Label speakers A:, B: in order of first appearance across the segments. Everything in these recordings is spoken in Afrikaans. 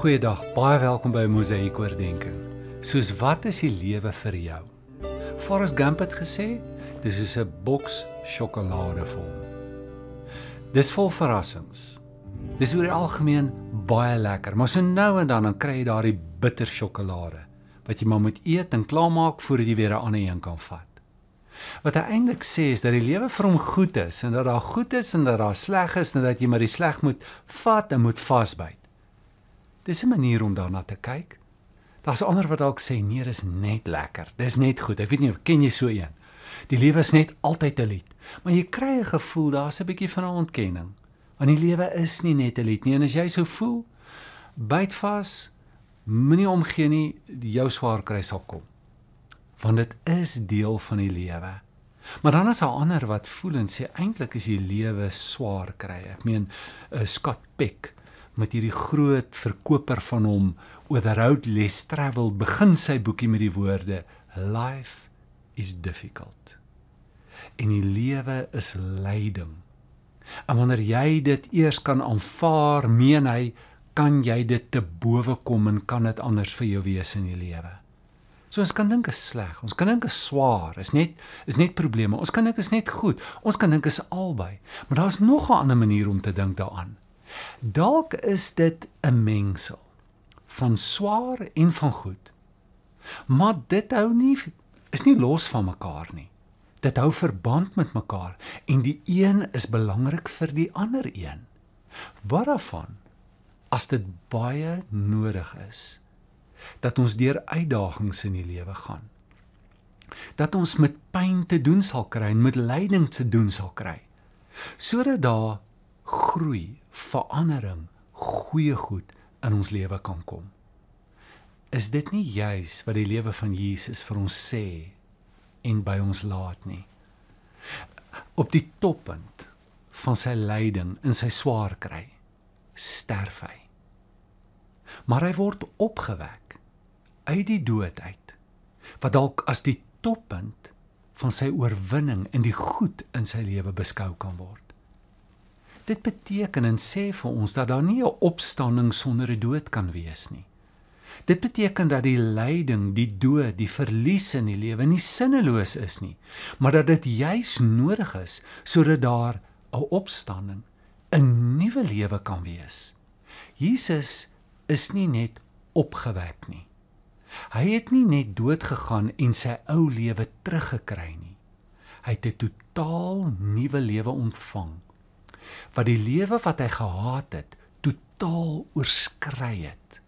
A: Goeiedag, baie welkom by Mosaïek oordeenking. Soos wat is die lewe vir jou? Forrest Gump het gesê, dis soos 'n boks sjokolade vol. Dis vol verrassings. Dis oor die algemeen baie lekker, maar so nou en dan dan kry jy daardie bitter sjokolade wat jy maar moet eet en klaarmaak voordat jy weer 'n ander een kan vat. Wat hy eintlik sê is dat die lewe vir hom goed is en dat daar goed is en dat daar sleg is en dat jy maar die sleg moet vat en moet vasbyt. Dis 'n manier om daarna te kyk. Daar's ander wat dalk sê nee, dis net lekker. Dis net goed. Ek weet nie of ken jy so een. Die lewe is net altyd 'n lied, maar jy kry 'n gevoel daar's 'n bietjie van 'n ontkenning. Want die lewe is nie net 'n lied nie en as jy so voel, byt vas, moenie omgee nie, jou swaar kry sal kom. Want dit is deel van die lewe. Maar dan is daar ander wat voel en sê eintlik is die lewe swaar kry. Ek meen, uh, Scott Peck met hierdie groot verkoper van hom oor the road less travel begin sy boekie met die woorde life is difficult. En die lewe is lyding. En wanneer jy dit eers kan aanvaar, meen hy, kan jy dit te bowe kom en kan dit anders vir jou wees in die lewe. So ons kan dink is sleg, ons kan dink is swaar, is net is net probleme. Ons kan dink is net goed. Ons kan dink is albei. Maar daar's nog 'n ander manier om te dink daaraan. Dalk is dit 'n mengsel van swaar en van goed. Maar dit hou nie is nie los van mekaar nie. Dit hou verband met mekaar en die een is belangrik vir die ander een. Wat daarvan as dit baie nodig is dat ons deur uitdagings in die lewe gaan. Dat ons met pyn te doen sal kry en met lyding te doen sal kry. Sodat daar groei, verandering, goeie goed in ons lewe kan kom. Is dit nie juis wat die lewe van Jesus vir ons sê en by ons laat nie? Op die toppunt van sy lyding en sy swaar kry, sterf hy. Maar hy word opgewek uit die dood uit. Wat dalk as die toppunt van sy oorwinning in die goed in sy lewe beskou kan word. Dit beteken en sê vir ons dat daar nie 'n opstanding sonder 'n dood kan wees nie. Dit beteken dat die lyding, die dood, die verlies in die lewe nie sinneloos is nie, maar dat dit juis nodig is sodat daar 'n opstanding, 'n nuwe lewe kan wees. Jesus is nie net opgewek nie. Hy het nie net dood gegaan en sy ou lewe teruggekry nie. Hy het 'n totaal nuwe lewe ontvang wat die lewe wat hy gehaat het totaal oorskry het.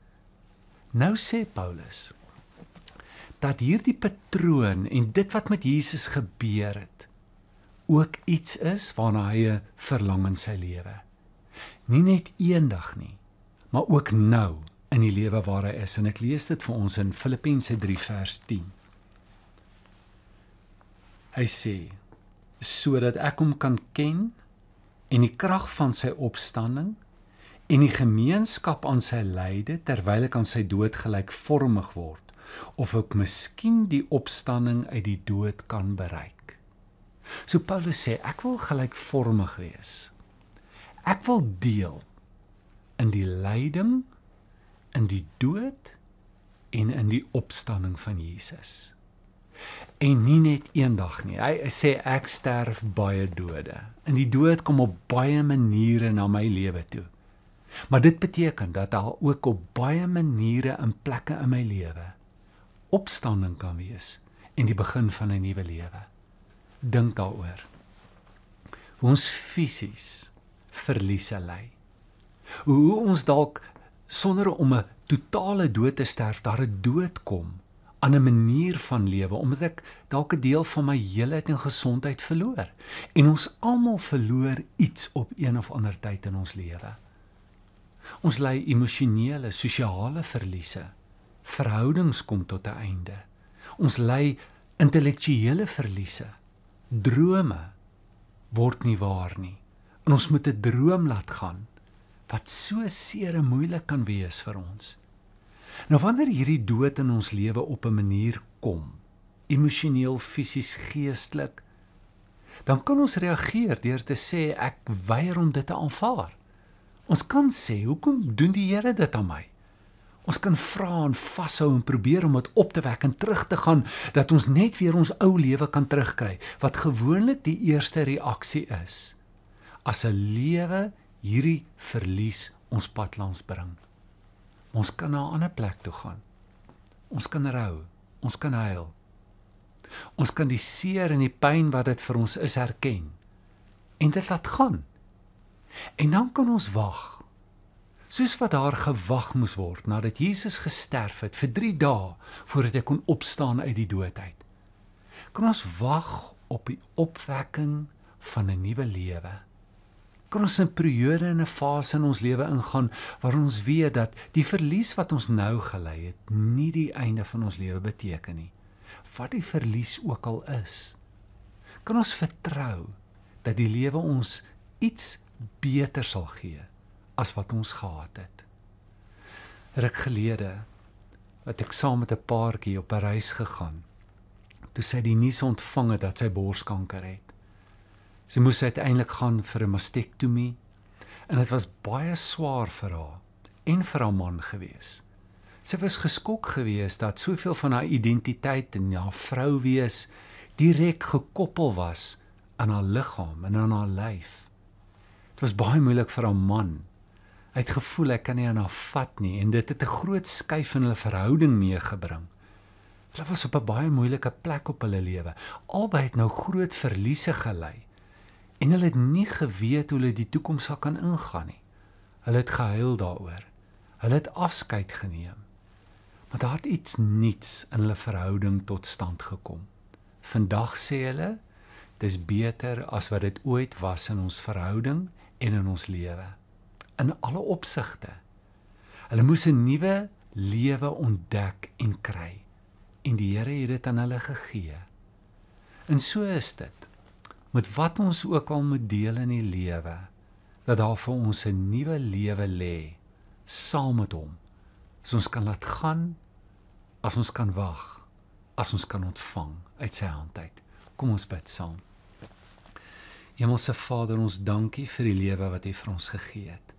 A: Nou sê Paulus dat hierdie patroon en dit wat met Jesus gebeur het ook iets is waarna hy verlang in sy lewe. Nie net eendag nie, maar ook nou in die lewe waar hy is en ek lees dit vir ons in Filippense 3 vers 10. Hy sê sodat ek hom kan ken en die krag van sy opstanding en die gemeenskap aan sy lyde terwyl ek aan sy dood gelykvormig word of ek miskien die opstanding uit die dood kan bereik. So Paulus sê ek wil gelykvormig wees. Ek wil deel in die lyding in die dood en in die opstanding van Jesus en nie net eendag nie. Hy sê ek sterf baie dode. En die dood kom op baie maniere na my lewe toe. Maar dit beteken dat daar ook op baie maniere in plekke in my lewe opstanding kan wees en die begin van 'n nuwe lewe. Dink daaroor. Hoe ons fisies verliese ly. Hoe ons dalk sonder om 'n totale dood te sterf, daar 'n dood kom aan 'n manier van lewe omdat ek dalk 'n deel van my heelheid en gesondheid verloor. En ons almal verloor iets op een of ander tyd in ons lewe. Ons ly emosionele, sosiale verliese. Verhoudings kom tot 'n einde. Ons ly intellektuele verliese. Drome word nie waar nie. En ons moet 'n droom laat gaan wat so seer en moeilik kan wees vir ons. Nou wanneer hierdie dood in ons lewe op 'n manier kom emosioneel, fisies, geestelik, dan kan ons reageer deur te sê ek weier om dit te aanvaar. Ons kan sê, hoekom doen die Here dit aan my? Ons kan vra en vashou en probeer om dit op te wek en terug te gaan dat ons net weer ons ou lewe kan terugkry wat gewoonlik die eerste reaksie is as 'n lewe hierdie verlies ons pad langs bring. Ons kan na 'n ander plek toe gaan. Ons kan rou, ons kan huil. Ons kan die seer en die pyn wat dit vir ons is erken en dit laat gaan. En dan kan ons wag soos wat daar gewag moes word nadat Jesus gesterf het vir 3 dae voordat hy kon opstaan uit die dood uit. Kan ons wag op die opwekking van 'n nuwe lewe? Kan ons 'n periode en 'n fase in ons lewe ingaan waar ons weet dat die verlies wat ons nou gely het nie die einde van ons lewe beteken nie. Wat die verlies ook al is. Kan ons vertrou dat die lewe ons iets beter sal gee as wat ons gehad het. Ruk gelede het ek saam met 'n paartjie op 'n reis gegaan. Toe sy die nuus ontvang het dat sy borskanker het. Sy moes uiteindelik gaan vir 'n mastektomie en dit was baie swaar vir haar en vir haar man gewees. Sy was geskok geweest dat soveel van haar identiteit en haar vrou wees direk gekoppel was aan haar liggaam en aan haar lyf. Dit was baie moeilik vir haar man Hy het gevoel ek kan nie aan haar vat nie en dit het 'n groot skuif in hulle verhouding meegebring. Hulle was op 'n baie moeilike plek op hulle lewe. Albei het nou groot verliese gely en hulle het nie geweet hoe hulle die toekoms sal kan ingaan nie. Hulle het gehuil daaroor. Hulle het afskeid geneem. Maar daar het iets nuuts in hulle verhouding tot stand gekom. Vandag sê hulle dis beter as wat dit ooit was in ons verhouding en in ons lewe in alle opsigte. Hulle moes 'n nuwe lewe ontdek en kry en die Here het dit aan hulle gegee. En so is dit. Met wat ons ook al moet deel in die lewe, dat daar vir ons 'n nuwe lewe lê saam met hom. So ons kan laat gaan as ons kan wag, as ons kan ontvang uit sy hand uit. Kom ons bid saam. Hemelse Vader, ons dankie vir die lewe wat U vir ons gegee het.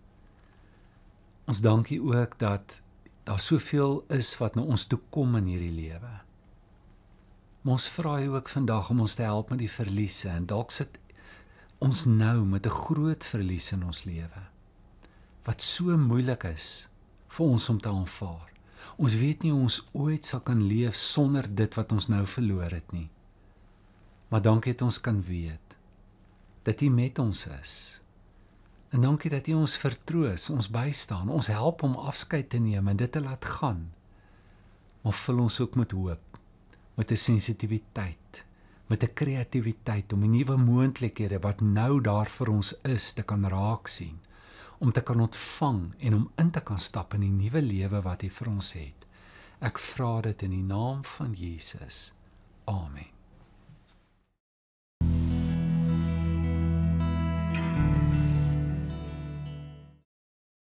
A: Ons dankie ook dat daar soveel is wat na ons toe kom in hierdie lewe. Ons vra U ook vandag om ons te help met die verliese en dalk sit ons nou met 'n groot verlies in ons lewe wat so moeilik is vir ons om te aanvaar. Ons weet nie hoe ons ooit sal kan leef sonder dit wat ons nou verloor het nie. Maar dankie dat ons kan weet dat U met ons is En dankie dat U ons vertroos, ons bystaan, ons help om afskeid te neem en dit te laat gaan. Maar vul ons ook met hoop, met 'n sensitiwiteit, met 'n kreatiwiteit om die nuwe moontlikhede wat nou daar vir ons is te kan raak sien, om te kan ontvang en om in te kan stap in die nuwe lewe wat U vir ons het. Ek vra dit in die naam van Jesus. Amen.